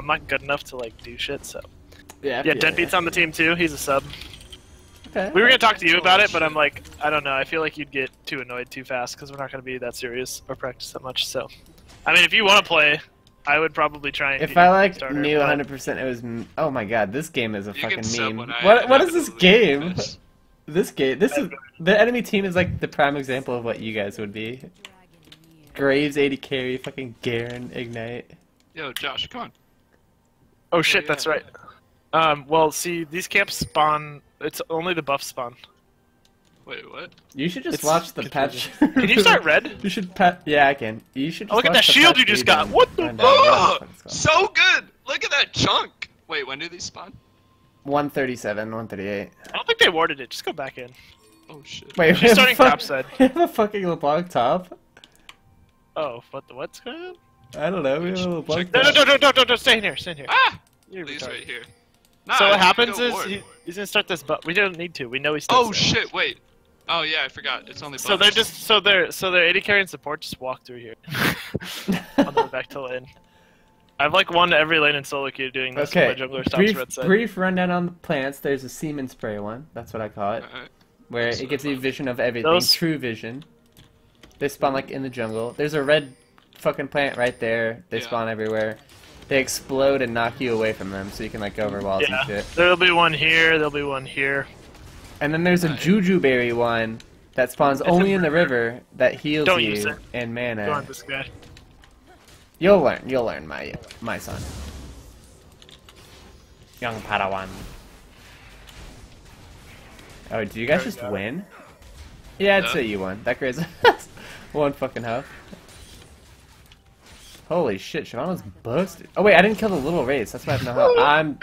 I'm not good enough to like do shit. So Yeah, yeah, Deadbeat's on the team too. He's a sub. Okay. We were gonna talk to you about it, but I'm like, I don't know. I feel like you'd get too annoyed too fast because we're not gonna be that serious or practice that much. So, I mean, if you want to play, I would probably try and. If I you like starter, knew 100% it was. Oh my god, this game is a You fucking meme. What what is this game? this. This game. This is the enemy team is like the prime example of what you guys would be. Graves AD carry, fucking Garen ignite. Yo, Josh, come on. Oh shit, yeah. that's right. Um, well, see, these camps spawn. It's only the buff spawn. Wait, what? You should just It's watch the patch. Can you start red? You should pat. Yeah, I can. You should. Just Oh, look at that shield you just got. What the find out what Oh, the fuck's going on. so good! Look at that chunk! Wait, when do these spawn? 137, 138. I don't think they warded it. Just go back in. Oh shit. Wait, She's we have starting a fuck- top side. We have a fucking LeBlanc top. Oh, what the what's going on? I don't know. We have a LeBlanc No, no, no, no, no, no, no, stay in here, stay in here. Ah! You're These retarded. right here. So what happens go is ward. he, he's gonna start this, but we don't need to. We know he starts. Oh there. shit, wait. Oh yeah, I forgot. It's only So they're just so they're so they're AD carry and support. Just walk through here. on the way back to lane. I've like won every lane in solo queue doing this. Okay. when jungler stops Brief, red side. brief rundown on the plants. There's a semen spray one. That's what I call it. Alright. Where That's it gives you vision of everything. Those- True vision. They spawn like in the jungle. There's a red fucking plant right there. They Yeah. spawn everywhere. They explode and knock you away from them, so you can like go over walls Yeah, and shit. there'll be one here. There'll be one here. And then there's a juju berry one that spawns It's only in the river that heals Don't you use it. and Go on, mana. this guy. You'll learn. You'll learn, my my son. Young Padawan. Oh, did you guys just go. win? Yeah, I'd Yeah. say you won. That creates one fucking health. Holy shit, Shyvana's busted. Oh wait, I didn't kill the little race. That's why I have no health. I'm.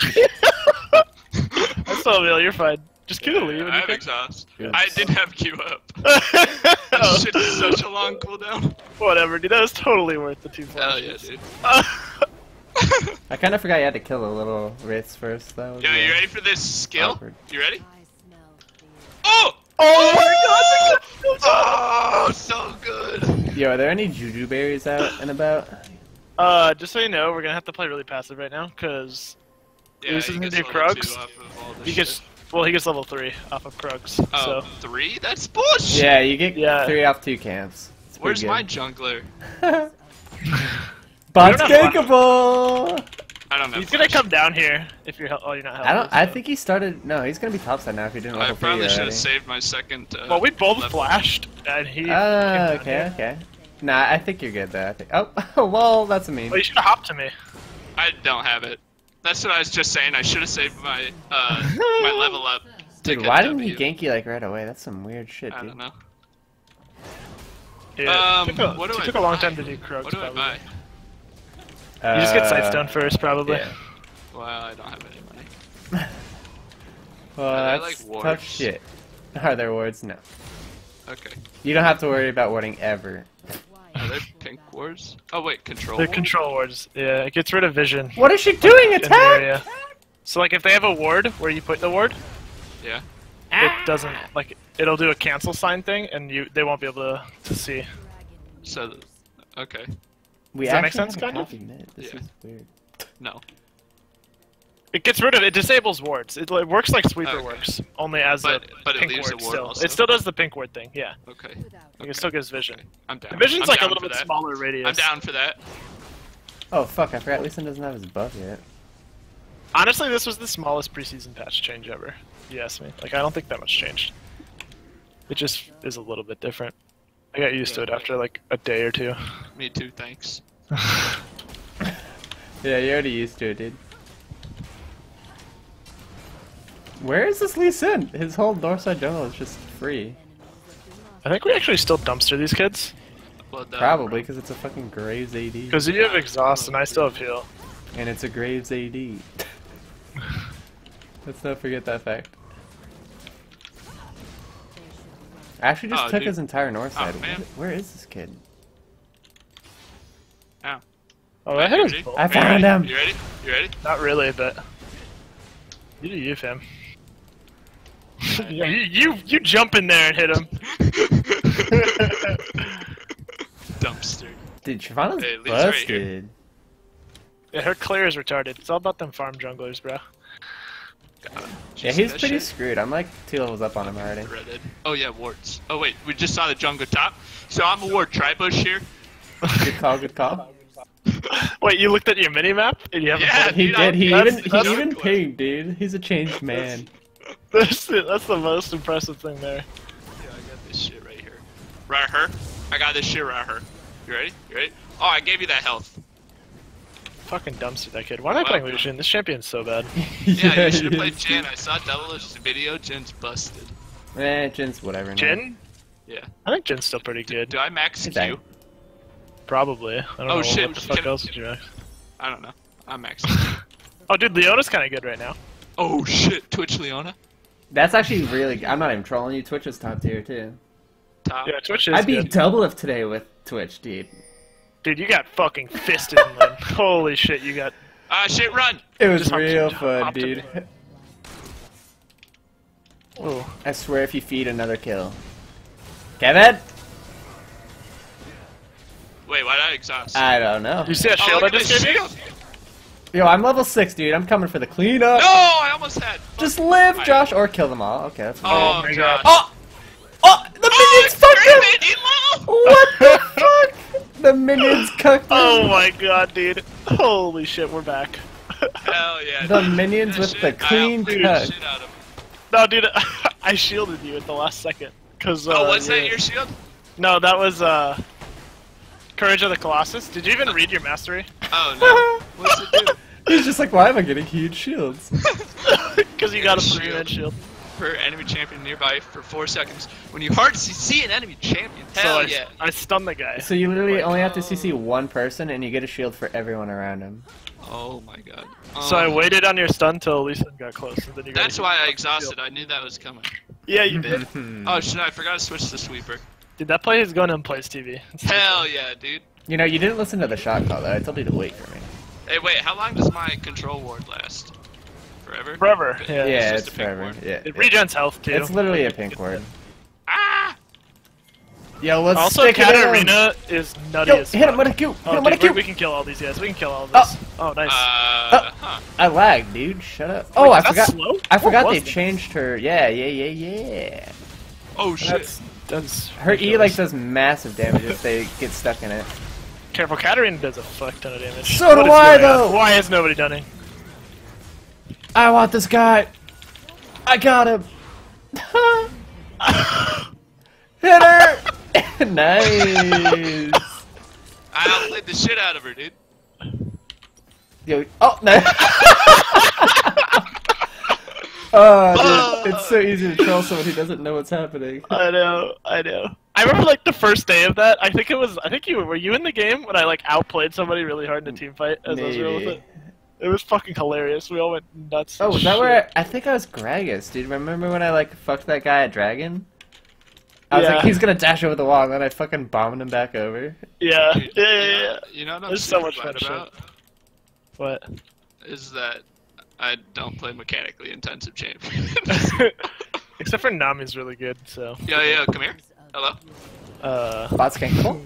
That's all real. You're fine. Just kill the leave. I have exhaust. Good. I did have Q up. That oh, shit is such a long cooldown. whatever, dude. That was totally worth the two Hell yeah, dude. I kind of forgot you had to kill the little wraiths first. though. was Yo, uh, you ready for this skill? Awkward. You ready? Oh! oh my god! Oh, so good. Yo, are there any juju berries out and about? Uh, just so you know, we're gonna have to play really passive right now, cause Yeah, This he is gets new level Krugs. two off of all this he gets shit. well, he gets level three off of Krugs. Oh, So three? That's bullshit. Yeah, you get Yeah. three off two camps. It's Where's pretty my jungler? Bot's I gankable! I don't know. he's gonna come down here if you're oh you're not. Helping, I don't. helpless, I think he started. No, he's gonna be topside now if he didn't I level three probably should have saved my second. Uh, Well, we both left- flashed, and he. came Oh, down okay, here. okay. Nah, I think you're good though. I think. Oh, well, that's a meme. Well, you should have hopped to me. I don't have it. That's what I was just saying. I should have saved my uh my level up. Dude, why didn't he W. gank you like right away? That's some weird shit, dude. I dude. don't know. Yeah, Um, it took a, what do it took a long time to do Krugs. What do I probably. buy? You just get Uh, Sightstone first, probably. yeah. Well, I don't have any money. Well, Are they, that's like, tough shit. Are there wards? No. Okay. You don't have to worry about warding ever. Are there pink wars? Oh wait, control. The wars? control wards. Yeah, it gets rid of vision What is she doing? in the Attack! area. So like if they have a ward where you put the ward, Yeah. it doesn't like it'll do a cancel sign thing, and you they won't be able to to see. So, okay. We Does that make sense, kind of? copy mid. This Yeah. is weird. No. It gets rid of it disables wards. It, it works like sweeper Okay. works, only as But- a but it pink leaves a ward ward still. also? It still does the pink ward thing. Yeah, Okay. like Okay. it still gives vision. Okay. I'm down. The vision's I'm like a little for bit that. smaller radius. I'm down for that. Oh fuck! I forgot. Lee Sin doesn't have his buff yet. Honestly, this was the smallest preseason patch change ever. You ask me. Like I don't think that much changed. It just is a little bit different. I got used to it after like a day or two. Me too. Thanks. Yeah, you're already used to it, dude. Where is this Lee Sin? His whole north side jungle is just free. I think we actually still dumpster these kids Blood. Uh, Probably because it's a fucking Graves AD. because you have exhaust and I still have heal. And it's a Graves AD. Let's not forget that fact. I actually, just Oh, took dude. his entire north Oh, side. man. Where is this kid? Ow. Oh, oh that hit You was ready? bull. I found ready? him. You ready? You ready? Not really, but you do you, fam. yeah, you, you you jump in there and hit him. Dumpster. Dude, Shyvana's Hey, Lee's right here. busted. Yeah, her clear is retarded. It's all about them farm junglers, bro. God, Yeah, he's pretty shit? screwed. I'm like two levels up on him already. Reddit. Oh yeah, wards. Oh wait, we just saw the jungle top. So I'm a ward tribush here. Good call, good call. Wait, you looked at your mini map and you haven't Yeah, played- He Dude, did. He that's- even he even pinged, dude. He's a changed man. That's the, that's the most impressive thing there. Yeah, I got this shit right here. Right here. I got this shit right here. You ready? You ready? Oh, I gave you that health. Fucking dumpster that kid. Why am I Wow. playing Lucian? This champion's so bad. Yeah, you should have he played is, Jhin. I saw Devilish's video. Jhin's busted. dude. Eh, Jhin's whatever. now. Jhin? Yeah. I think Jhin's still pretty good. Do I max He's Q? Probably. I don't Oh, know shit, what the fuck can- else did you max. I don't know. I'm max. Oh, dude, Leona's kind of good right now. oh shit, Twitch Leona. That's actually really. I'm not even trolling you. Twitch is top tier too. Top. Yeah, Twitch is I'd be good. double if today with Twitch, dude. Dude, you got fucking fisted in. Holy shit, you got. Ah shit, run. It was Just real hop fun, to dude. play. Ooh. I swear, if you feed another kill, Kevin. Wait, why did I exhaust? I don't know. You see that oh, shield look I just this gave you? Shield. Yo, I'm level six, dude. I'm coming for the cleanup. No, I almost had. Just live, Josh, or kill them all. Okay, that's fine. Oh, my god. Oh! Oh! The minions fucked him! Screaming, he low. What the fuck? The minions cooked him! Oh my god, dude. Holy shit, we're back. Hell yeah. The dude. minions That with shit, the I clean the cut. shit out of him. no, dude, I shielded you at the last second. Cause, uh, Oh, was that your shield? No, that was, uh. Courage of the Colossus. Did you even read your mastery? Oh no. What's it do? He's just like, why am I getting huge shields? Because you got a Shield. three man shield. Per enemy champion nearby for four seconds. When you hard see, see an enemy champion. So I, yeah. I stunned the guy. So you literally Like, only have to CC one person, and you get a shield for everyone around him. Oh my god. So I Um, waited on your stun till Lisa got close, and then you got That's a- why I exhausted. I knew that was coming. Yeah, you did. Oh shit! I forgot to switch to sweeper. Dude, that play is going on Plays TV. Hell yeah, dude. You know, you didn't listen to the shot call though. I told you to wait for me. Hey, wait. How long does my control ward last? Forever. Forever. Yeah. Yeah, just it's a pink forever. ward. Yeah, It yeah. regens health too. It's literally a pink ward. Ah! Yo, let's Also, stick it in. Katarina is nutty Yo, as hit him fuck. with a Q. Hit Oh, him with a dude, we, we can kill all these guys. We can kill all of Oh. this. Oh, nice. Uh, huh. I lagged, dude. Shut up. Oh, I forgot. slow? I What forgot they that? changed her. Yeah, yeah, yeah, yeah. Oh shit. that's that's Her E like does massive damage if they get stuck in it. Careful, Katarina does a fuck ton of damage. So do I, going on? though. Why has nobody done it? I want this guy. I got him. Hit her. nice. I outplayed the shit out of her, dude. Yo, oh no. oh, dude, uh. it's so easy to troll someone who doesn't know what's happening. I know, I know. I remember like the first day of that. I think it was. I think you were. Were you in the game when I like outplayed somebody really hard in a team fight? As I was real with it. It was fucking hilarious. We all went nuts. Oh, was that Shit. where I, I think I was Gragas, dude? Remember when I like fucked that guy at Dragon? I was Yeah. like, he's gonna dash over the wall, and then I fucking bombed him back over. Yeah, yeah, Dude, yeah, yeah. yeah. You know what I'm There's so super much glad fun about? What? Is that I don't play mechanically intensive champions. Except for Nami's really good. So. Yeah, yeah, come here. Hello. Uh. Bots can't kill.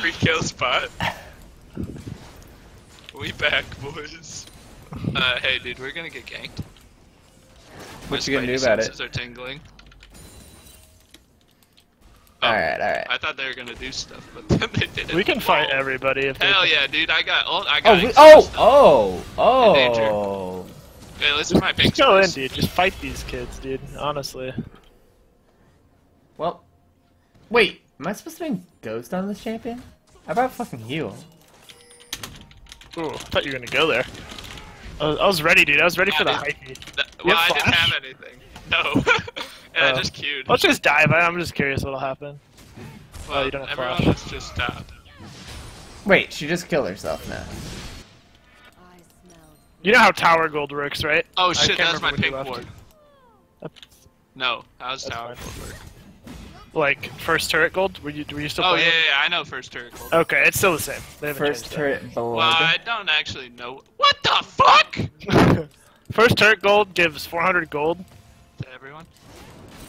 Free kill spot. We back, boys. Uh, hey, dude, we're gonna get ganked. My What you gonna do about it? are tingling. Oh, All right, all right. I thought they were gonna do stuff, but then they didn't. We can fight everybody if they. Hell yeah, dude! I got ult. I Oh, got. we, exhaust. oh, oh, In danger. oh. Hey, listen to my pink Just go in, dude. Just fight these kids, dude. Honestly. Well, wait. Am I supposed to be Ghost on this champion? How about fucking heal? Ooh, I thought you were gonna go there. I was, I was ready, dude. I was ready for the I did- heat. Th- You well, I have didn't have anything. No. and I Oh. just queued. Let's just dive. I- I'm just curious what'll happen. Oh, well, you don't have everyone flash. let's just stop. Wait, she just killed herself now. You know how tower gold works, right? Oh shit, can't that's my remember when you pink ward. That's- No, how's That's tower fine. gold work? Like first turret gold. Were you were you still Oh yeah, playing? yeah, yeah, I know first turret gold. Okay, it's still the same. They haven't First changed turret blood. Well, I don't actually know. What the fuck? first turret gold gives 400 gold. To everyone.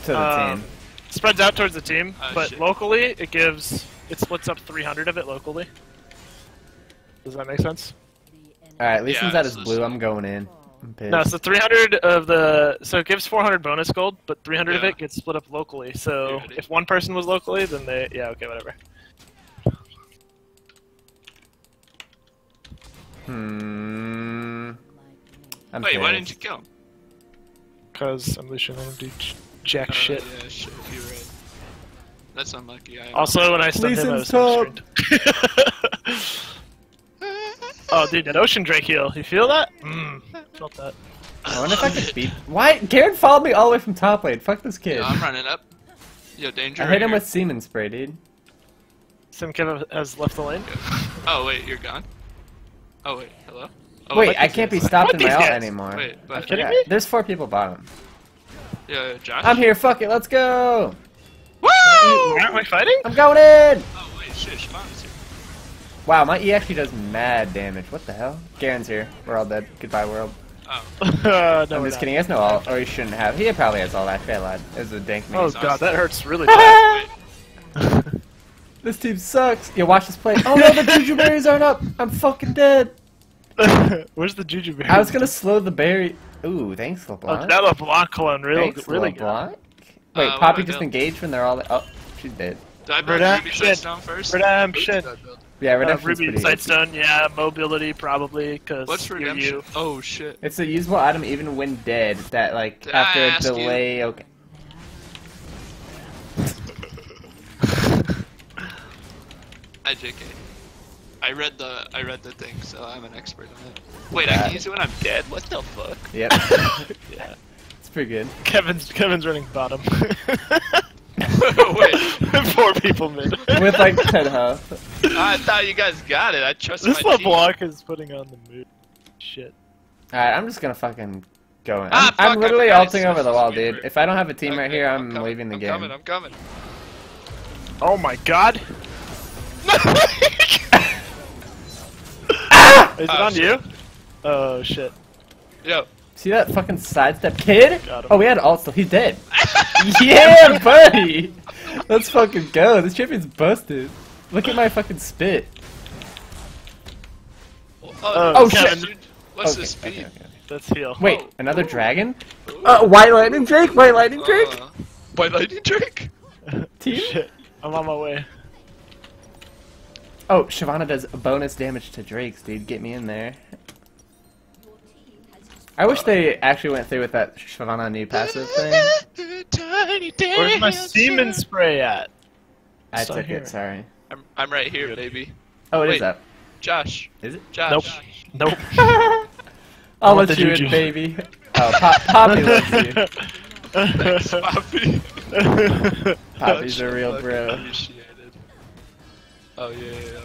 to the um, team. Spreads out towards the team, Oh, but shit. locally it gives it splits up 300 of it locally. Does that make sense? Alright, at least Yeah, since that this is is- blue, I'm going in. I'm pissed. No, so 300 of the so it gives 400 bonus gold, but 300 of it gets split up locally. So You if one person was locally, then they yeah okay whatever. Hmm. I'm Wait, why didn't you kill him? Cause I'm Lucian, I don't do jack Uh, shit. Yeah, shit, you're right. That's unlucky. I Also, when I stunned him, I was Lee Sin's screened. oh, dude, that ocean drake heal. You feel that? Mmm. Felt that. I wonder if I could beat. Why? Garen followed me all the way from top lane. Fuck this kid. Yeah, I'm running up. Yo, danger. I right hit him here. with semen spray, dude. Simkev has left the lane. Oh wait, you're gone. Oh wait, hello. Oh, Wait, wait, I can't be stopped in my these ult anymore. Wait, but kidding Yeah, me? There's four people bottom. yeah, Josh. I'm here. Fuck it. Let's go. Woo! Aren't we fighting? I'm going in. Oh wait, shit, Siobhan's here. Wow, my E actually does mad damage. What the hell? Garen's here. We're all dead. Goodbye, world. Oh, uh, no, I'm just kidding. He has no ult, or he shouldn't have. He probably has all that. I lied. It was a dank Oh move. god, that hurts really bad. This team sucks. Yo, watch this play. Oh no, the Juju berries aren't up. I'm fucking dead. Where's the Juju berry? I was gonna slow the berry. Ooh, thanks, LeBlanc. Oh, LeBlanc. that LeBlanc clone, really, thanks, really good. LeBlanc. Wait, Uh, Poppy just engaged when they're all. Oh, she's dead. Did I build Redemption. Ruby Sightstone first? Redemption. Oops, did I build- Yeah, Uh, redemption's Ruby pretty. Sightstone, yeah, mobility probably, because What's you're redemption? you. Oh shit. It's a usable item even when dead. That like Did I after a ask you? Okay. I JK. I read the I read the thing, so I'm an expert on it. Wait, I can use it when I'm dead. What the fuck? Yep. Yeah. it's pretty good. Kevin's Kevin's running bottom. Wait, Four people mid. With like ten health. I thought you guys got it. I trust this my team. LeBlanc is putting on the mood. Shit. Alright, I'm just gonna fucking go in. Ah, I'm, fuck, I'm I literally forgot ulting over the wall, supposed to be dude. for- If I don't have a team right here, I'm, coming, leaving the game. I'm coming. I'm coming. Oh my god. Ah! Is it Oh, on shit. you? Oh shit. Yo, See that fucking sidestep kid? Got him. Oh, we had ult still. He's dead. yeah, buddy. Let's fucking go. This champion's busted. Look at my fucking spit. oh, Oh, Kevin. dude, What's okay, the speed? okay, okay, okay. Let's heal. Wait, Oh. another dragon? Uh, white lightning drake? White lightning drake? Uh, White lightning drake. Team? Shit. I'm on my way. Oh, Shyvana does bonus damage to drakes, dude. Get me in there. I wish they actually went through with that Shyvana new passive thing. Where's my dancer. semen spray at? I It's took here. it, sorry. I'm, I'm right here, baby. Oh, it is Wait. up. Josh. Is it? Josh. Nope. Nope. I'll want let the you in, juju. baby. Oh, Pop- Poppy loves you. Thanks, Poppy. Poppy's a real bro. Appreciated. Oh yeah, yeah, yeah.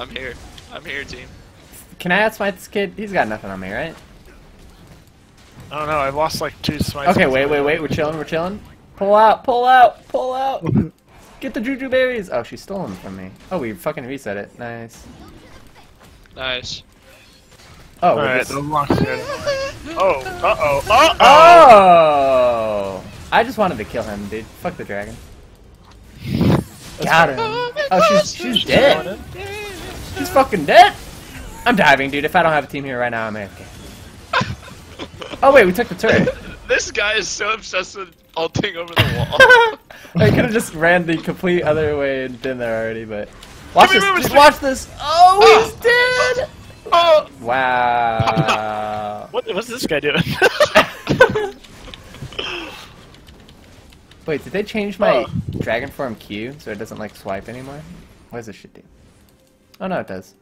I'm here. I'm here, team. Can I outsmite this kid? He's got nothing on me, right? I don't know. I've lost like two smites. Okay, wait, wait, wait. We're chilling, we're chilling. Pull out, pull out, pull out. Get the juju berries. Oh, she's stolen from me. Oh, we fucking reset it. Nice. Nice. Oh, All we're right, just- the. Oh, uh oh, uh oh. Oh! I just wanted to kill him, dude. Fuck the dragon. Got him. Oh, she's she's dead. She's fucking dead. I'm diving, dude. If I don't have a team here right now, I'm AFK. Oh wait, we took the turret. This guy is so obsessed with ulting over the wall. I could have just ran the complete other way and been there already, but watch Give this. me movement Just speed. watch this. Oh, he's oh. dead. oh! Wow. What, what's this guy doing? Wait, did they change my Oh. dragon form Q so it doesn't like swipe anymore? What does this shit do? Oh no, it does.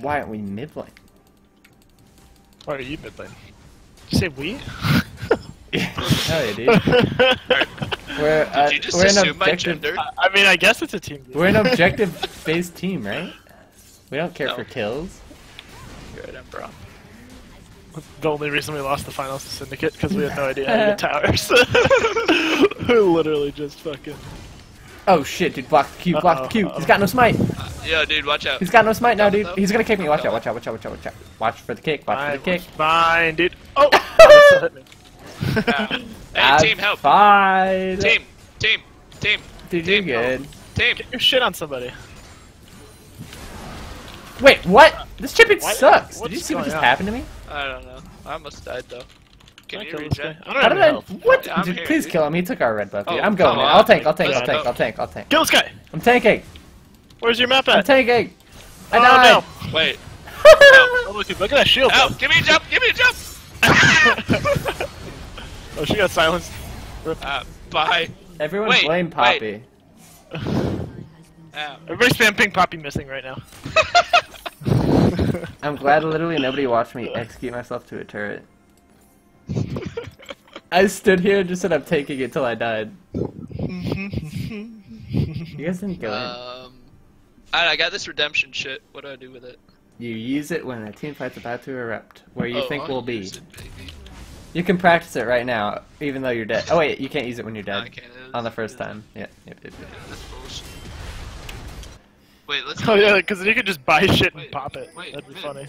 Why aren't we mid lane? Why are you mid lane? You say we? Hell yeah, dude. We're uh, Did you just we're an assume my objective. gender? I mean, I guess it's a team. We're an objective-based team, right? We don't care No. for kills. Good, I'm bro. The only reason we lost the finals to Syndicate because we had no idea how to get towers. we literally just fucking. Oh shit, dude! Block the Q, block the Uh-oh, Q. uh-oh. He's got no smite. Yo, dude, watch out. He's got no smite now, dude. though. He's gonna kick me. Watch out! Watch out! Watch out! Watch out! Watch out! Watch for the kick. Watch for the kick. fine, dude. Oh, that still hit me. Ah. Hey, team, help! Outside. Team, team, team, Dude, you're team, help. good. team. Get your shit on somebody. Wait, what? This chipping Why- sucks. Did you see what going just on? happened to me? I don't know. I almost died though. Can I you killed this guy. I don't How have did any I? health. What? Yeah, Dude, here, please dude. kill him. He took our red buff. dude. Oh, I'm going. I'll tank. I'll tank. I'll tank. I'll tank. I'll tank. Kill this guy. I'm tanking. Where's your map at? I'm tanking. I oh, died. Wait. Oh, look, look at that shield. Help! Give me a jump! Give me a jump! oh, she got silenced. uh, bye. Everyone Wait, blame. Poppy. Ow. Everybody spam ping poppy missing right now. I'm glad literally nobody watched me execute myself to a turret. I stood here and just said I'm taking it till I died. You guys didn't go in. Um, I, I got this redemption shit. What do I do with it? You use it when a team fight's about to erupt, where you Oh, think I'll we'll be. it. You can practice it right now, even though you're dead. Oh wait, you can't use it when you're No, dead. I can't. On the first time. Yeah. Yep, yep, Yeah, yep. that's bullshit. Wait, let's. Oh yeah, because you could just buy shit and Wait, pop it. wait, That'd be wait. funny.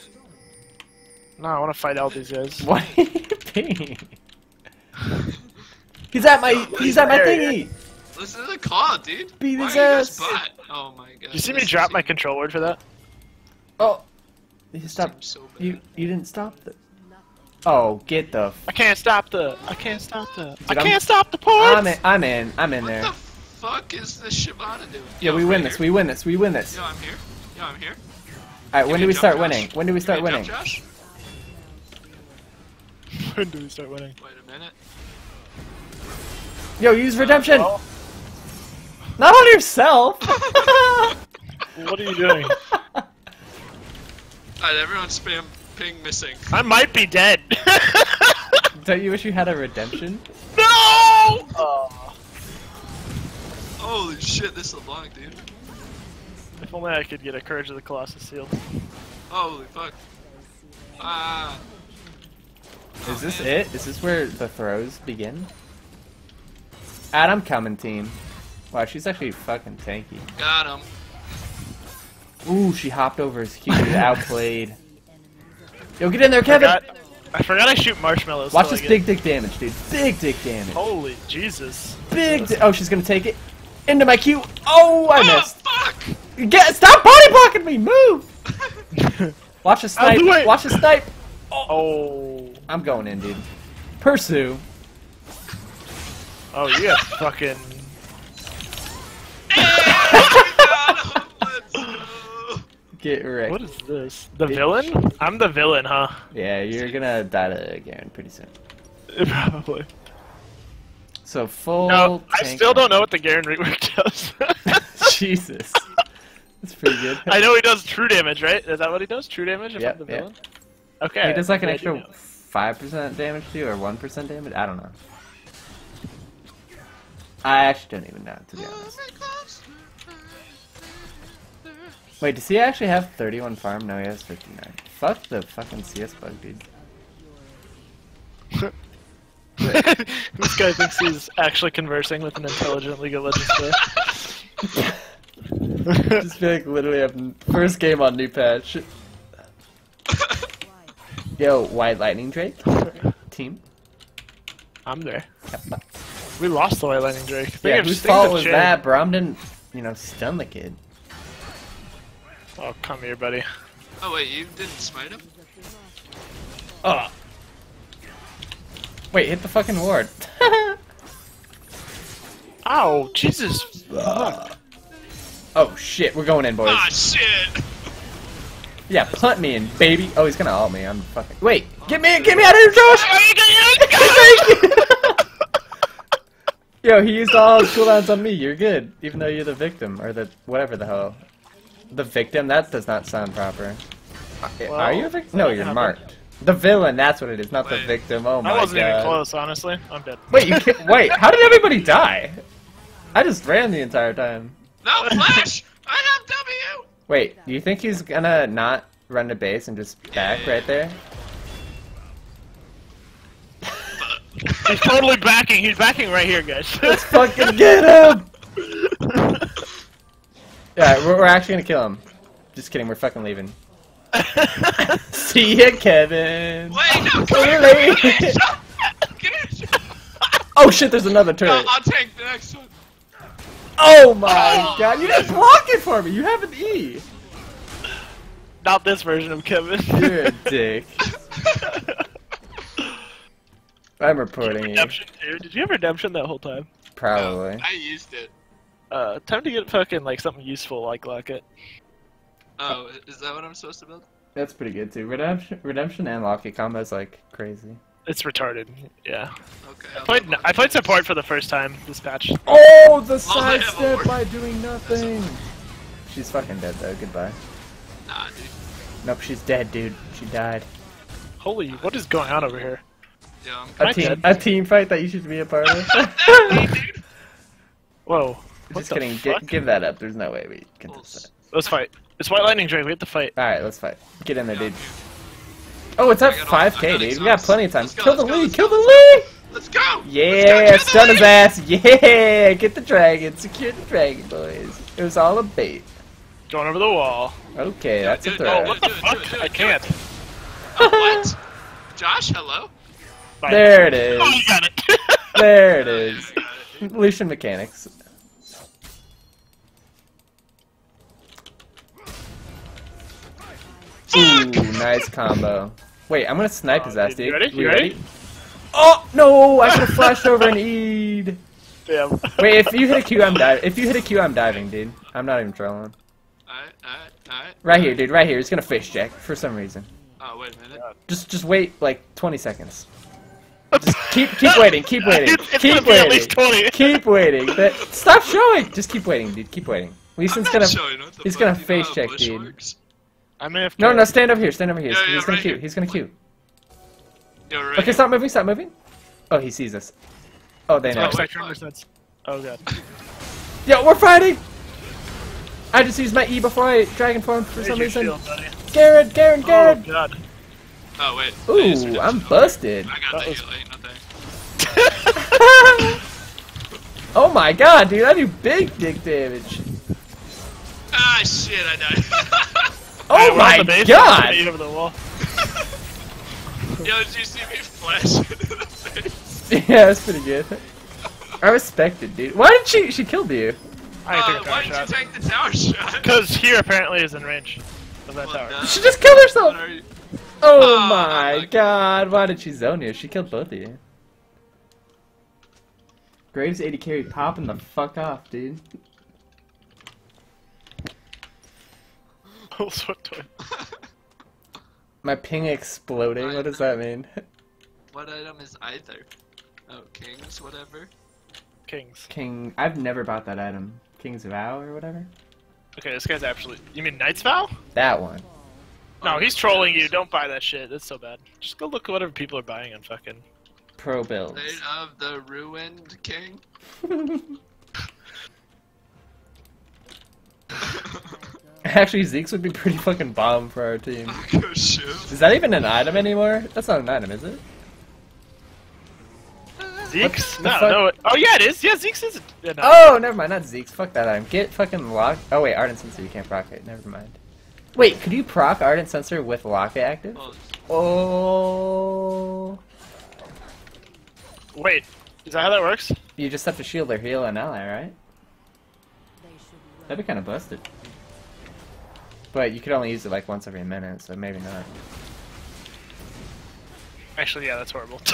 No, I want to fight all these guys. What are you doing? He's at my he's at my thingy! Listen to the call, dude. Beat Why his are you guys ass. Oh my god. Did you see me drop my control word for that? Oh you this stopped so bad. you you didn't stop the Oh, get the f- I can't stop the. I can't stop the. I Dude, I'm- can't stop the ports. I'm in I'm in, I'm in What there. What the fuck is this Shyvana doing? Yeah, Yo, we right win this, here. we win this, we win this. Yo, I'm here. Yo, I'm here. Alright, Give when do a we jump, start Josh. winning? When do we start winning? Jump, Josh? When do we start winning? Wait a minute. Yo, use redemption! Well, Not on yourself! what are you doing? Alright, everyone spam ping missing. I might be dead. Don't you wish you had a redemption? no! Oh. Holy shit, this is long, dude. If only I could get a Courage of the Colossus seal. Holy fuck. Ah. Is this it? Is this where the throws begin? Adam coming team. Wow, she's actually fucking tanky. Got him. Ooh, she hopped over his Q, outplayed. Yo, get in there, Kevin! Forgot, I forgot I shoot marshmallows. Watch this get- big dick damage, dude. Big dick damage. Holy Jesus. Big di- Oh, she's gonna take it. Into my Q. Oh, I oh, missed. fuck! Get Stop body blocking me! Move! Watch the snipe. Watch the snipe. Oh. I'm going in, dude. Pursue. Oh, you got fucking. Got him! Let's go! Get wrecked. What is this? The Bitch. villain? I'm the villain, huh? Yeah, you're gonna die to Garen pretty soon. Probably. So full. No, I still don't know what the Garen rework does. Jesus. That's pretty good. I know he does true damage, right? Is that what he does? True damage if Yep, I'm the yep. Villain? Okay. He does like an yeah, I do extra five percent damage to you, or one percent damage. I don't know. I actually don't even know, to be honest. Wait, does he actually have 31 farm? No, he has 59. Fuck the fucking CS bug, dude. this guy thinks he's actually conversing with an intelligent League of Legends player. Just feel like literally have first game on new patch. Yo, White Lightning Drake team. I'm there. We lost the White Lightning Drake. Think Yeah, of- whose think fault of was Jade. that? Braum didn't, you know, stun the kid. Oh, come here, buddy. Oh wait, you didn't smite him? Oh. Wait, hit the fucking ward. Ow, Jesus. Fuck. oh shit, we're going in, boys. Ah shit! Yeah, punt me in, baby. Oh, he's gonna ult me. I'm fucking. Wait, get me, get me out of here, Josh! Yo, he used all his cooldowns on me. You're good, even though you're the victim or the whatever the hell. The victim. That does not sound proper. Well, Are you a victim? No, you're marked. The villain. That's what it is, not the victim. Oh my god. I wasn't god. even close, honestly. I'm dead. Wait, you can't, wait. How did everybody die? I just ran the entire time. No, Flash! I have W! Wait, do you think he's gonna not run to base and just back right there? He's totally backing. He's backing right here, guys. Let's fucking get him! Yeah, we're, we're actually gonna kill him. Just kidding, we're fucking leaving. See ya, Kevin! Wait, no, come here! Oh shit, there's another turret. I'll take the next one. Oh my Oh. god, you didn't block it for me. You have an E. Not this version of Kevin. You're a dick. I'm reporting you. redemption, dude. Did you have redemption that whole time? Probably. I used it. Uh, time to get fucking like something useful like Locket. Oh, is that what I'm supposed to build? That's pretty good too. Redemption, redemption, and Locket combo is like crazy. It's retarded. Yeah. Okay. I played I played support for the first time this patch. Oh, the I have sidestep word. by doing nothing. She's fucking dead though. Goodbye. Nah, dude. Nope, she's dead, dude. She died. Holy, what is going on over here? Yeah, I'm A I team, a team fight that you should be a part of. Whoa. Just kidding. Gi- fuck? give that up. There's no way we can do that. Let's fight. It's White Lightning Drake. We have to fight. All right, let's fight. Get in there, dude. Oh, it's at I got all- I 5k, got dude. We got plenty of time. Let's go, Kill the let's go, Lee. Kill go, the let's Lee. Let's go! Yeah, Let's stun his ass. Yeah, get the dragon. Secure the dragon, boys. It was all a bait. Going over the wall. Okay, that's a dude, oh, threat. Oh, what the do it, do fuck? it, do it, I can't. Oh, what? Josh, hello? There it is. Oh, you got it. There it is. I. Lucian mechanics. Ooh, nice combo. Wait, I'm gonna snipe his Oh, ass, dude, dude. you ready? We You ready? Oh no! I should have flashed over and E'd. Damn. Wait, if you hit a Q, I'm diving. If you hit a Q, I'm diving, dude. I'm not even trolling. Alright, alright, alright. Right here, dude. Right here. He's gonna fish jack for some reason. Oh, wait a minute. Just, just wait like 20 seconds. Just keep, keep waiting. Keep waiting. It's, it's keep gonna be at waiting. least 20. Keep waiting. That- stop showing. Just keep waiting, dude. Keep waiting. I'm Lee Sin's gonna. showing he's gonna do you face check, dude. works? I may have No, no, stand over here. Stand over here. Yeah, yeah, he's gonna right cue. here. He's gonna cue. Yo, right Okay, here. stop moving. Stop moving. Oh, he sees us. Oh, they know. Oh, Next wait, turn fuck. sense. Oh god. Yo, we're fighting. I just used my E before I dragon formed for There's some reason. shield, buddy. Garrett, Garrett, Oh Garrett. god. Oh, wait. Ooh. I'm Okay. busted. I got That the was- heal, ain't nothing. oh my god, dude, I do big dick damage. Ah, shit, I died. Oh Alright, my the god! I'm gonna eat over the wall. Yo, did you see me flash into the face? yeah, that's pretty good. I respect it, dude. Why did she? She killed you. I Uh, took a why tower did you shot. take the tower shot? Because here apparently is in range of that Well, tower. duh. She just killed What herself. you? Oh Oh, my my god! Why did she zone you? She killed both of you. Graves AD carry popping the fuck off, dude. Also, toy. My ping exploding. What does that mean? what item is either? Oh, kings, whatever. Kings. King. I've never bought that item. King's Vow or whatever. Okay, this guy's actually. You mean Knight's Vow? That one. No, he's trolling you. Don't buy that shit. That's so bad. Just go look at whatever people are buying on fucking. Pro builds. State of the ruined king. Actually, Zeke's would be pretty fucking bomb for our team. Oh, Go shoot. Is that even an item anymore? That's not an item, is it? Zeke's? No, fuck? no. Oh yeah, it is. Yeah, Zeke's is. Yeah, no. Oh, never mind. Not Zeke's. Fuck that item. Get fucking lock. Oh wait, Ardent Censer. You can't proc it. Never mind. Wait, could you proc Ardent Censer with Locket active? Oh. oh. Wait, is that how that works? You just have to shield or heal an ally, right? That'd be kind of busted. But you could only use it like once every minute, so maybe not. Actually, yeah, that's horrible.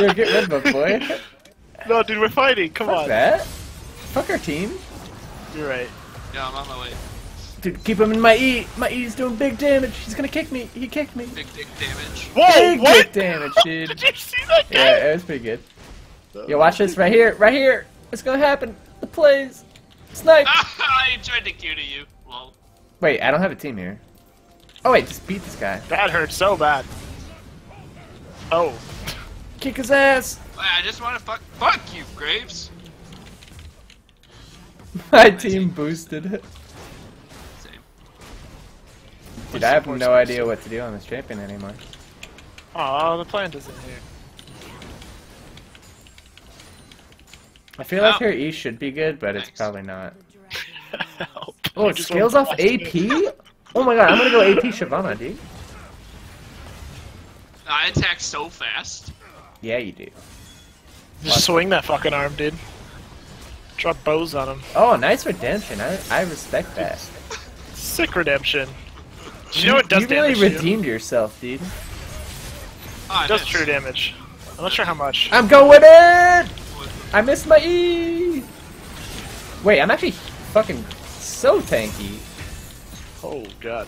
Yo, get rid of it, boy. no, dude, we're fighting. Come Fuck on. that. Fuck our team. You're right. yeah, I'm on my way. Dude, keep him in my E. My E's doing big damage. He's gonna kick me. He kicked me. Big dick damage. Whoa, Big what? dick damage, dude. Did you see that guy? Yeah, it was pretty good. Yo, watch this right here, right here. What's gonna happen? The plays. Snipe. I tried to Q to you. Lol. Wait, I don't have a team here. Oh wait, just beat this guy. That hurt so bad. Oh. Kick his ass. Wait, I just want to fuck. Fuck you, Graves. My team boosted. Same. Dude, I have no idea what to do on this champion anymore. Aw, the plant isn't here. I feel like her E should be good, but it's Thanks. probably not. Help. Oh, it scales off past me. AP? Oh my god, I'm gonna go AP Shyvana, dude. I attack so fast. Yeah, you do. Just swing that fucking arm, dude. Drop bows on him. Oh, nice redemption. I, I respect that. Sick redemption. Do you know what does you really damage to you? redeemed yourself, dude. Oh, It does true damage. I'm not sure how much. I'm going in! I missed my E! Wait, I'm actually fucking so tanky. Oh god.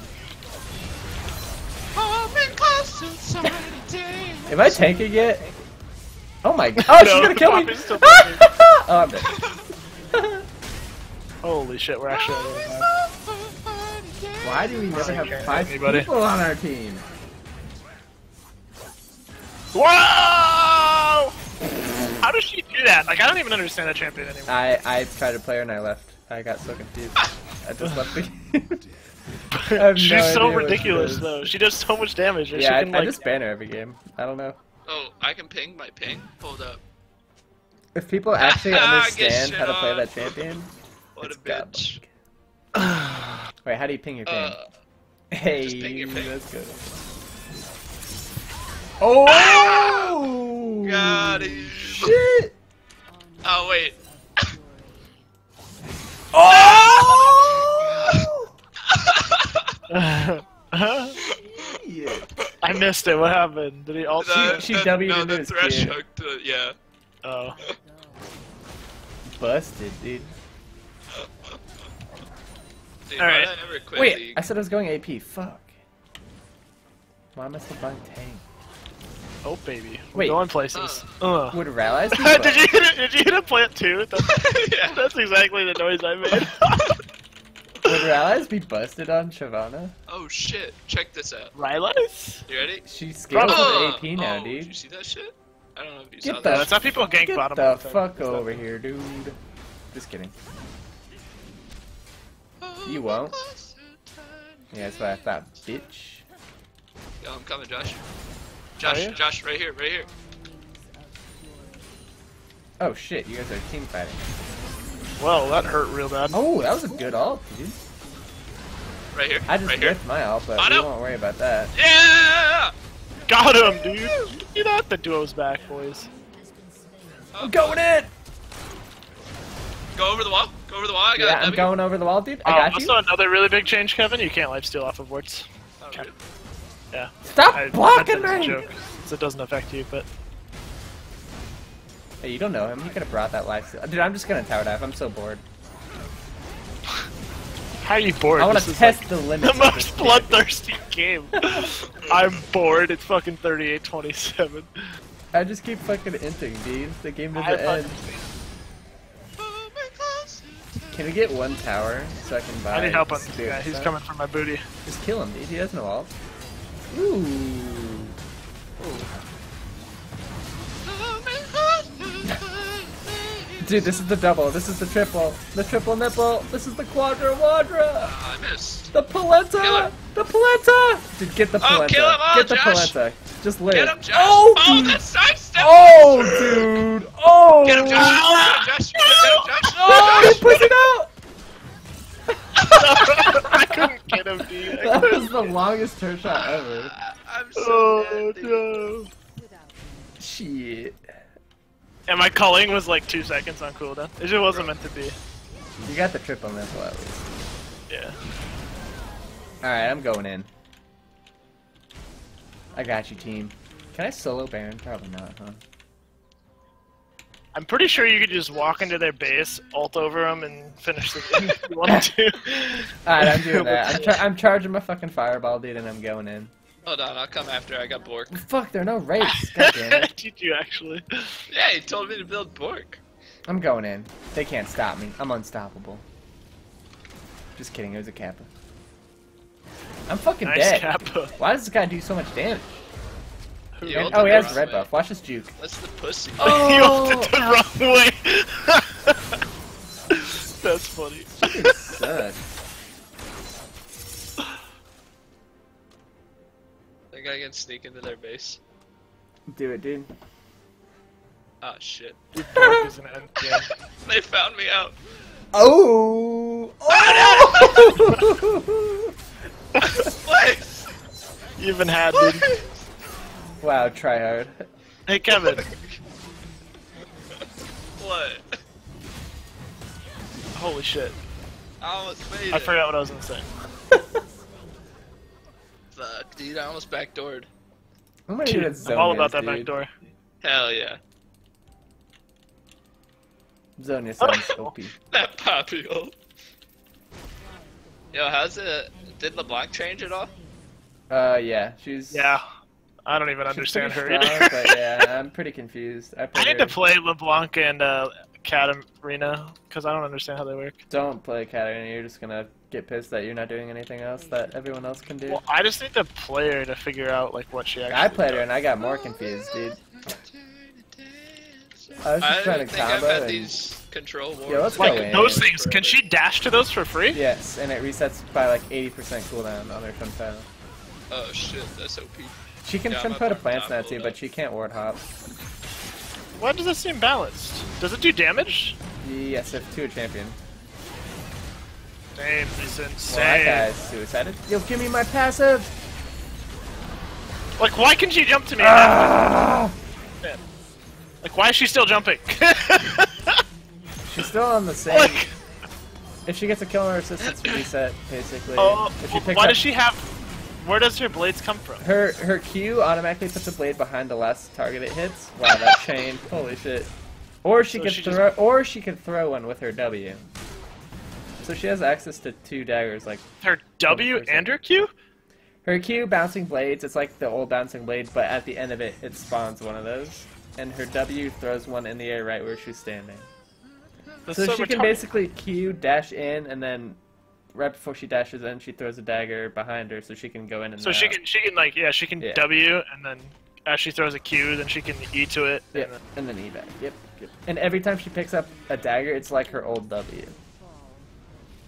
Am I tanking yet? Oh my god. Oh, she's gonna kill me! Poppy's still tanking. oh, I'm dead. Holy shit, we're actually. Why do we never have five anybody. people on our team? Whoa! How does she do that? Like, I don't even understand that champion anymore. I I tried to play her and I left. I got so confused. I just left the game. She's no so idea what she ridiculous, though. She does so much damage. and yeah, she I, can, I like, just ban her every game. I don't know. Oh, I can ping my ping. Hold up. If people actually understand how to play on. that champion, What it's a bitch. godlike. Wait, how do you ping your ping? Uh, hey, just ping your ping. that's good. Oh! got it. Shit! Oh wait. Oh! I missed it. What happened? Did he ult? The- she the- W'd no, into the his thresh gear. hooked. uh, yeah. Oh. Busted, dude. Dude, All why right. did I Wait, League? I said I was going AP. Fuck. Why am I still buying tank? Oh, baby. We're Wait. going places. Ugh. Would Rylai's be did you hit it? Did you hit a plant too? That's, yeah. that's exactly the noise I made. Would Rylai's be busted on Shyvana? Oh shit! Check this out. Rylai's? You ready? She scaled Oh, with AP now, oh, oh Did you see that shit? I don't know if you Get saw the- that. That's how people gank Get bottom. the all time. fuck It's not- over here, dude. Just kidding. Oh, you won't. Yeah, that's what I thought, bitch. Yo, I'm coming, Josh. Josh. Josh, right here, right here. Oh shit, you guys are team fighting. Well, that hurt real bad. Oh, that was a good ult, dude. Right here. I just right here. whiffed my ult, but Oh, we no. won't worry about that. Yeah! Got him, dude. You know the duo's back, boys. Oh, Going in! Go over the wall. Go over the wall. I got Yeah, a I'm W. going over the wall, dude. I Uh, got you. also, another really big change, Kevin. You can't life steal off of wards. Oh, really? Yeah. Stop I blocking meant it as a me! joke, so it doesn't affect you, but Hey, you don't know him. He could have brought that life. Dude, I'm just gonna tower dive. I'm so bored. how are you bored? I want to test like, the the limits. of most bloodthirsty game. I'm bored. It's fucking 38-27. I just keep fucking inting, dude. The game I doesn't end. Can we get one tower so I can buy? I need help on this spirit guy. He's coming for my booty. Just kill him, dude. He has no ult. Ooh. Dude, this is the double. This is the triple. The triple nipple. This is the quadra wadra. Ah, I missed. The polenta. The polenta. Dude, get the Oh, kill him. Oh, get the Josh. polenta. Just live. Get him, Josh. Oh, oh dude. Oh, dude. Oh. Get him, Josh. Get him, Josh. Get him, Josh. Oh, he pushed it out. I couldn't get him, dude. That was the longest turn shot ever. I'm so Oh dead, dude. no. Shit. And my culling was like two seconds on cooldown. It just wasn't meant to be. You got the triple nipple at least. Yeah. Alright, I'm going in. I got you, team. Can I solo Baron? Probably not, huh? I'm pretty sure you could just walk into their base, ult over them, and finish the game if you wanted to. Alright, I'm doing that. I'm, char- I'm charging my fucking fireball, dude, and I'm going in. Hold on, I'll come after. I got Bork. Fuck, there are no rates. God damn it. Did you actually? Yeah, he told me to build Bork. I'm going in. They can't stop me. I'm unstoppable. Just kidding, it was a Kappa. I'm fucking Nice dead. Kappa. Why does this guy do so much damage? He And- oh, he has red way. buff. Watch this juke. That's the pussy. Oh. he ulted the wrong way. That's funny. Sucks. Think I can sneak into their base? Do it, dude. Oh shit. Dark is an end game. They found me out. Oh! Oh! Please. Oh, you even had, dude. Wow, try hard. Hey Kevin. What? Holy shit. I almost made I it. forgot what I was gonna say. Fuck, dude, I almost backdoored. I'm gonna Dude, do I'm zone all about this, that back dude. door. Hell yeah. Zone sounds Oh. OP. That poppy ult. Yo, how's it? Did LeBlanc change at all? Uh, yeah, she's. Yeah. I don't even understand her pretty either. strong, but yeah, I'm pretty confused. I, I need her- to play LeBlanc and uh, Katarina because I don't understand how they work. Don't play Katarina. You're just gonna get pissed that you're not doing anything else that everyone else can do. Well, I just need to play her to figure out like what she actually. I played her and I got more confused, dude. I was just I trying to think I've combo had and these control wards. Yeah, let's go Like in. those things, can she dash to those for free? yes, and it resets by like 80% cooldown on her Shunpo. Oh shit, that's OP. She can Yeah, I'm Shunpo to on plants top now of too, that. but she can't ward hop. Why does it seem balanced? Does it do damage? Yes, if to a champion. Damn, this is Well, that insane. guy's suicided. Yo, give me my passive! like, why can she jump to me? Ah! Like, why is she still jumping? She's still on the same. like, If she gets a kill on her assistance reset, basically. oh, if she picks why up does she have? Where does her blades come from? her her Q automatically puts a blade behind the last target it hits. Wow, that chain! Holy shit! Or she So could she just- throw, or she could throw one with her W. So she has access to two daggers. Like Her W 100%. and her Q? her Q, bouncing blades. It's like the old bouncing blade, but at the end of it, it spawns one of those. And her W throws one in the air right where she's standing. That's So, so she can basically Q dash in, and then right before she dashes in, she throws a dagger behind her, so she can go in and. So she out. can, she can like, yeah, she can Yeah. W, and then as she throws a Q, then she can E to it. and then- and then E back. Yep, yep. And every time she picks up a dagger, it's like her old W.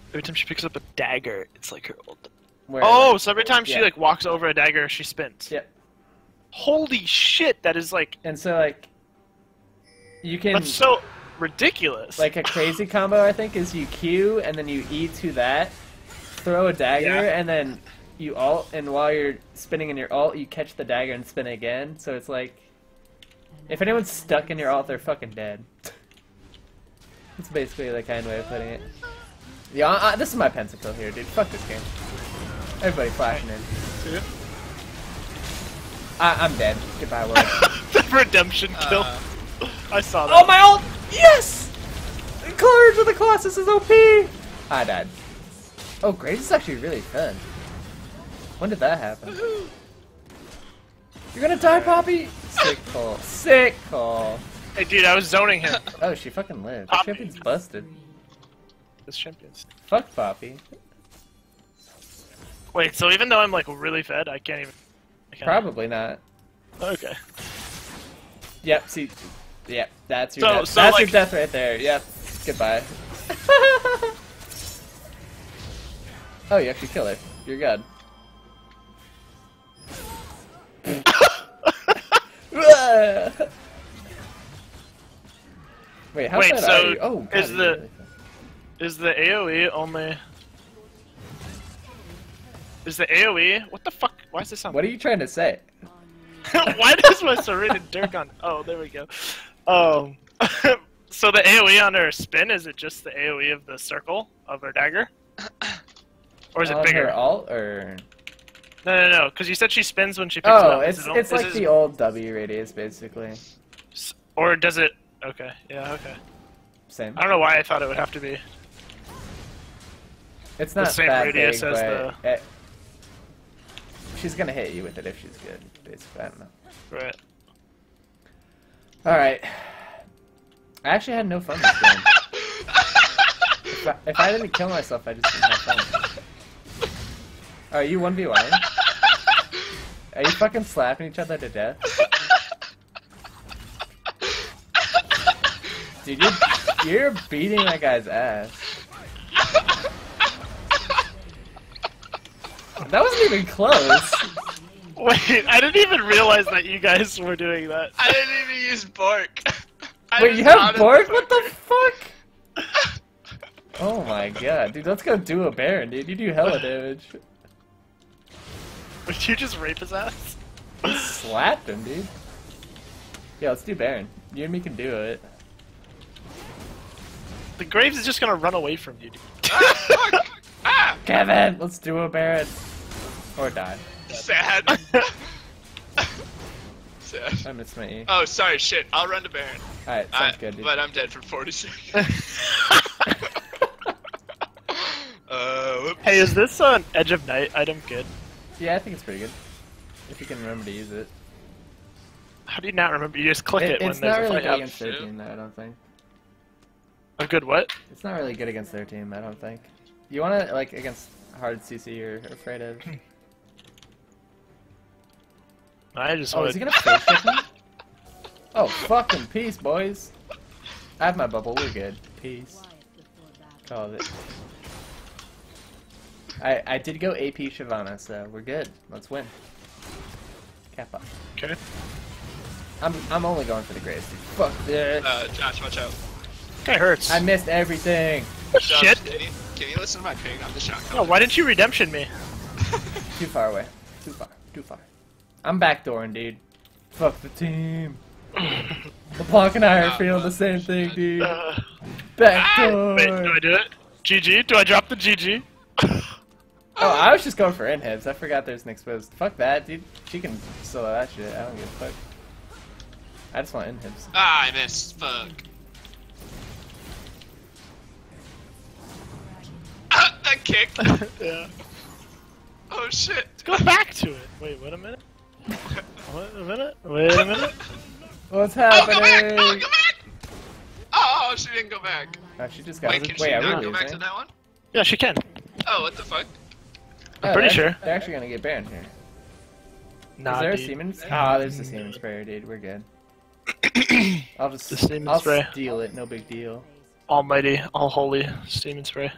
Every time she picks up a dagger, it's like her old. Where, Oh, like- so every time she like walks over a dagger, she spins. Yep. Holy shit, that is like And so like, you can that's so ridiculous. like a crazy combo. I think is you Q and then you E to that, throw a dagger, Yeah. and then you alt, and while you're spinning in your alt, you catch the dagger and spin again. So it's like, if anyone's stuck in your alt, they're fucking dead. That's basically the kind way of putting it. Yeah, uh, this is my pentakill here, dude. Fuck this game. Everybody flashing in. See. I, I'm dead. Goodbye, world. the redemption kill. Uh, I saw that. oh my ult! Yes! Courage of the Colossus is OP! I died. Oh, Graves is actually really fun. When did that happen? You're gonna die, Poppy? Sick call. Sick call. Hey, dude, I was zoning him. Oh, she fucking lived. Poppy. That champion's busted. this champion's. Fuck Poppy. Wait, so even though I'm like really fed, I can't even. I can't Probably not. Okay. Yep, see. Yep, that's your So- death. so, that's like- your death right there. Yep. Goodbye. oh, you actually kill her. You're good. Wait, how Wait, so are you? Oh, God, is the- really. Is the AOE only? Is the AOE? What the fuck? Why is this on? What are you trying to say? Why does my serrated Dirk on? Oh, there we go. Um, so the AOE on her spin is it just the AOE of the circle of her dagger, or is it On bigger? her alt or? No, no, no. Because you said she spins when she picks it Oh, up. Is it's it it's like it- the old W radius, basically. Or does it? Okay. Yeah. Okay. Same. I don't know why I thought it would have to be. It's not the same that radius big, as but it- she's gonna hit you with it if she's good. Basically, I don't know. Right. All right. I actually had no fun this game. if, I, if I didn't kill myself, I just didn't have fun. Are you one v one? Are you fucking slapping each other to death? Dude, you're, you're beating that guy's ass. That wasn't even close. Wait, I didn't even realize that you guys were doing that. I didn't even use Bork. I Wait, you have thought of Bork? the What the fuck? Oh my god, dude, let's go do a Baron, dude. You do hella damage. Would you just rape his ass? You slapped him, dude. Yeah, let's do Baron. You and me can do it. The Graves is just gonna run away from you, dude. ah, fuck! Ah! Kevin, let's do a Baron. Or die. Sad. Sad. I missed my E. Oh, sorry, shit. I'll run to Baron. Alright, I- sounds good, dude. But I'm dead for 40 seconds. uh, hey, is this an Edge of Night item good? Yeah, I think it's pretty good. If you can remember to use it. How do you not remember? You just click it, It- when there's not a really fight good up. against their Shoot. team, though, I don't think. A good what? It's not really good against their team, I don't think. You want to, like, against hard CC you're afraid of. I just Oh, wanted... is he gonna face check me? Oh, fucking peace, boys. I have my bubble, we're good. Peace. Called it. I, I did go AP Shyvana, so we're good. Let's win. Kappa. Okay. I'm, I'm only going for the Graves, dude. Fuck this. Uh, Josh, watch out. Guy hurts. I missed everything. Josh, Shit. Can you, can you listen to my ping? I'm the shotgun. Oh, why didn't you redemption me? Too far away. Too far. Too far. I'm backdooring, dude. Fuck the team. LeBlanc and I are feeling the same thing, dude. Uh, Backdoor. wait, do I do it? GG? Do I drop the GG? Oh, I was just going for inhibs. I forgot there's an exposed. Fuck that, dude. She can solo that shit. I don't give a fuck. I just want inhibs. Ah, I missed. Fuck. Ah, that kick. yeah. Oh shit. Go back to it. Wait, wait a minute. Wait a minute. Wait a minute. What's Oh, go back! happening? Oh, go back! Oh, she didn't go back. Oh, she just got Wait, it. can Wait, she are we not go back to that one? Yeah, she can. Oh, what the fuck? I'm oh, pretty they're- sure. They're actually gonna get banned here. Nah, Is there dude. a Siemens? Ah, there's a Siemens sprayer, dude. We're good. I'll just The Siemens I'll spray. steal it. No big deal. Almighty, all holy, steam and spray.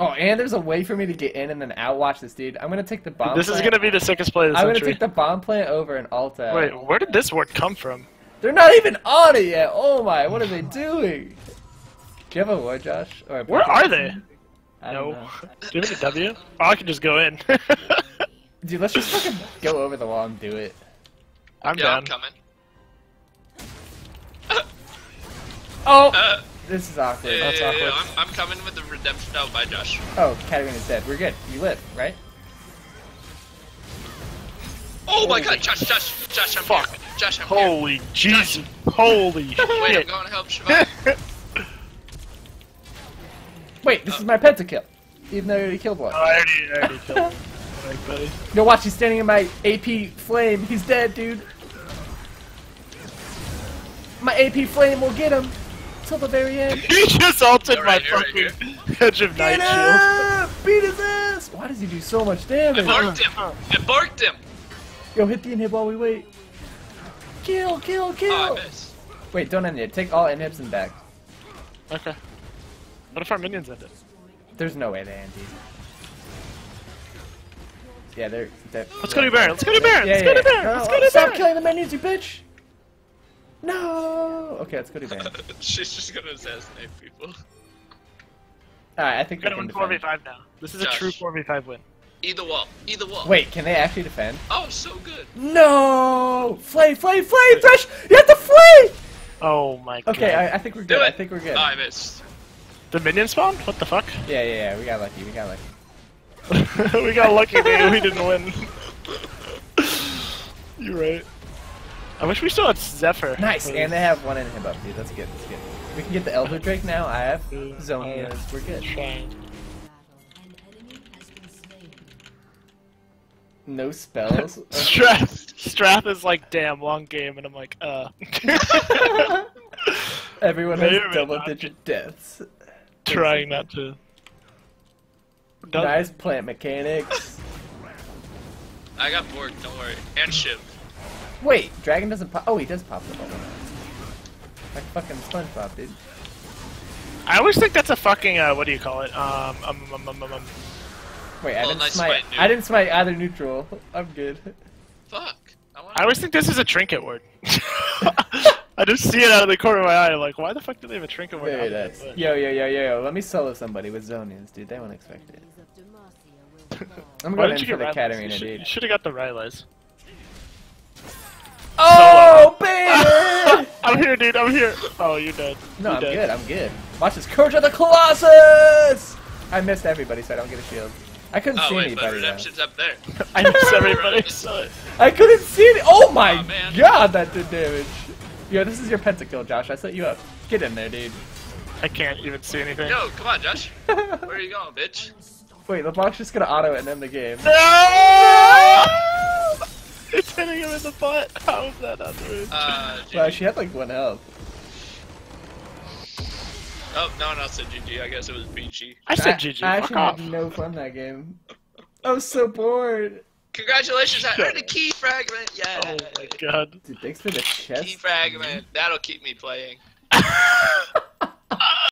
Oh, and there's a way for me to get in and then out. Watch this, dude. I'm gonna take the bomb. this is gonna be the sickest play of the I'm gonna take the bomb plant over and alt out. Wait, where did this word come from? They're not even on it yet. Oh my, what are they doing? Do you have a war, Josh? Or a Where Pokemon? are they? I don't No. know. Do you have a W? Oh, I can just go in. Dude, let's just fucking go over the wall and do it. I'm yeah, down. I'm coming. Oh, Uh, this is awkward. yeah, That's yeah, awkward. yeah, I'm, I'm coming with the redemption. Oh, bye, Josh. Oh, Katarina's dead. We're good. You live, right? Oh my god, Josh, Josh, Josh, I'm fuck. here. Josh, I'm here. Holy Jesus! Holy Wait, I'm shit! going to help Shabbat. Wait, this is my pentakill. Even though I already killed one. I already, I already killed him. Alright, buddy. Yo, watch, he's standing in my AP flame. He's dead, dude. My AP flame will get him till the very end. He just altered Yeah, my right here, right fucking Edge of Night Get shield. Beat his ass! Why does he do so much I damage? barked him. I barked him. Yo, hit the inhib while we wait. Kill, kill, kill! Oh, I missed. Wait, don't end it. Take all inhibs and back. Okay. What if our minions end it? There's no way they end these. Yeah, they're. they're Let's go to Baron. Let's go to Baron. Yeah, Let's yeah, go to yeah. Baron. No, Let's go to Baron! Stop killing the minions, you bitch! No! Okay, let's go to Baron. She's just gonna assassinate people. Alright, I think We're we gonna can win defend. 4v5 now. This is a true 4v5 win. Either wall. Either wall. Wait, can they actually defend? Oh, so good. No! Flay, flay, flay! Thresh! You have to flay! Oh my god. Okay, I, I think we're Do good. it. I think we're good. Oh, I missed. The minion spawn? What the fuck? Yeah, yeah, yeah. We got lucky. We got lucky. we got lucky, dude. We didn't win. You're right. I wish we still had Zephyr. Nice, and they have one inhib up, dude. That's good. That's good. We can get the Elder Drake now. I have Zhonya's. We're good. No spells. Strath, Strath is like, damn, long game, and I'm like, uh. Everyone has double-digit deaths. trying not to. Nice plant mechanics. I got bored, don't worry. And Shiv. Wait, dragon doesn't pop. Oh, he does pop the bubble. Like fucking SpongeBob, dude. I always think that's a fucking, uh, what do you call it? Um, um, um, um, um, um. Wait, I Well, didn't nice smite. fight. I didn't smite either neutral. I'm good. Fuck. I I always think this is a trinket ward. I just see it out of the corner of my eye. Like, why the fuck do they have a trinket ward? Very out nice. Yo, yo, yo, yo, yo. Let me solo somebody with Zhonya's, dude. They won't expect it. I'm Why going didn't in you for get the Rylai's? Katarina, You dude. You should have got the Rylai's. Oh, baby! I'm here, dude. I'm here. Oh, you're dead. No, You're I'm dead. good. I'm good. Watch this. Courage of the Colossus! I missed everybody, so I don't get a shield. I couldn't Oh see wait, but anybody. though. redemption's up there. I missed everybody. So I couldn't see it. Oh my Aw, man. god, that did damage. Yo, this is your pentakill, Josh. I set you up. Get in there, dude. I can't even see anything. Yo, come on, Josh. Where are you going, bitch? Wait, the block's just gonna auto it and end the game. No! It's hitting him in the butt. How is that not the roof? Uh, Wow, she had like one health. Oh, no one else said GG. I guess it was BG. I said GG. I, I actually off. had no fun that game. I was so bored. Congratulations, I Shut earned a key fragment. Yeah. Oh my god. Dude, thanks for the chest. Key fragment. That'll keep me playing.